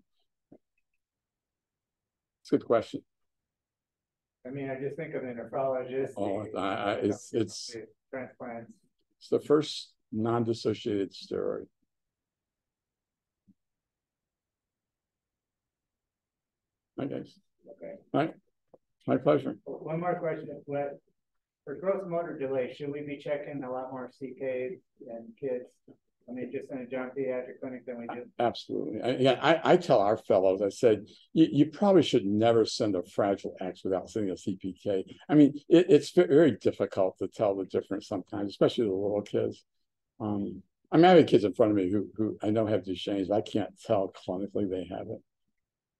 It's a good question. I mean, I just think of the nephrologist. Oh, the, I, I, it's it's transplants. It's the first non-dissociated steroid. Hi guys. Okay. All right. My pleasure. One more question. What for gross motor delay, should we be checking a lot more CKs and kids? I mean, just in a John pediatric clinic than we do. Absolutely. I, yeah, I, I tell our fellows, I said, you, probably should never send a fragile X without sending a CPK. I mean, it, it's very difficult to tell the difference sometimes, especially the little kids. Um, I mean, I have kids in front of me who, who I know have Duchenne's. I can't tell clinically they have it.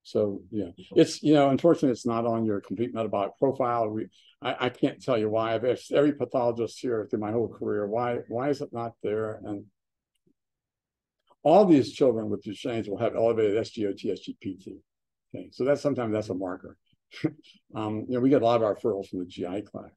So yeah, it's you know, unfortunately, it's not on your complete metabolic profile. We, I, I can't tell you why. I've asked every pathologist here through my whole career why why is it not there? And all these children with Duchenne's will have elevated SGOT, SGPT. Okay, so that's sometimes that's a marker. um, you know, we get a lot of our referrals from the GI class.